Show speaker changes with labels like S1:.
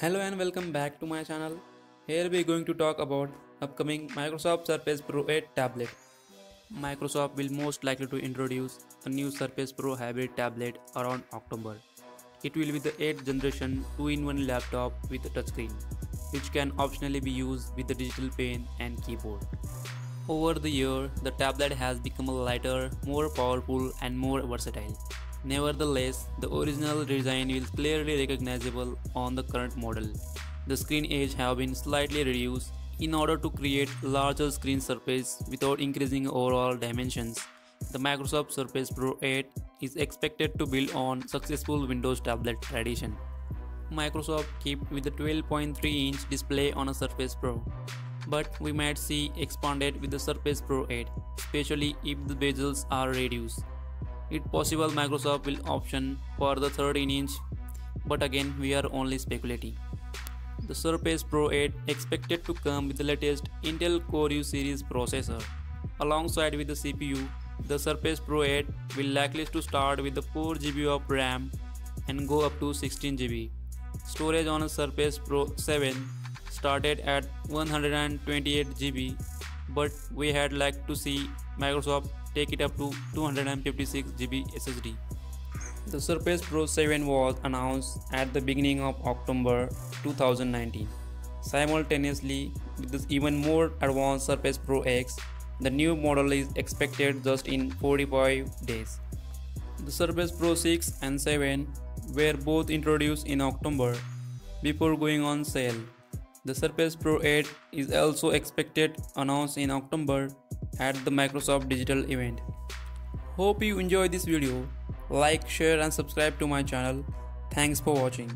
S1: Hello and welcome back to my channel. Here we are going to talk about upcoming Microsoft Surface Pro 8 tablet. Microsoft will most likely to introduce a new Surface Pro hybrid tablet around October. It will be the 8th generation 2-in-1 laptop with a touchscreen, which can optionally be used with the digital pen and keyboard. Over the year, the tablet has become lighter, more powerful and more versatile. Nevertheless, the original design is clearly recognizable on the current model. The screen edge have been slightly reduced in order to create larger screen surface without increasing overall dimensions. The Microsoft Surface Pro 8 is expected to build on successful Windows tablet tradition. Microsoft kept with the 12.3 inch display on a Surface Pro but we might see expanded with the Surface Pro 8, especially if the bezels are reduced. It's possible Microsoft will option for the 13 inch, but again we are only speculating. The Surface Pro 8 expected to come with the latest Intel Core U series processor. Alongside with the CPU, the Surface Pro 8 will likely to start with the 4GB of RAM and go up to 16GB. Storage on a Surface Pro 7 started at 128 GB but we had liked to see Microsoft take it up to 256 GB SSD. The Surface Pro 7 was announced at the beginning of October 2019. Simultaneously with this even more advanced Surface Pro X, the new model is expected just in 45 days. The Surface Pro 6 and 7 were both introduced in October before going on sale. The Surface Pro 8 is also expected announced in October at the Microsoft Digital event. Hope you enjoy this video. Like, share and subscribe to my channel. Thanks for watching.